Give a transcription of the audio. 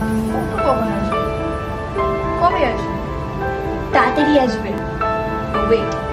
কখন আসবে? কবে আসবে? তাড়াতাড়ি আসবে। ওয়েট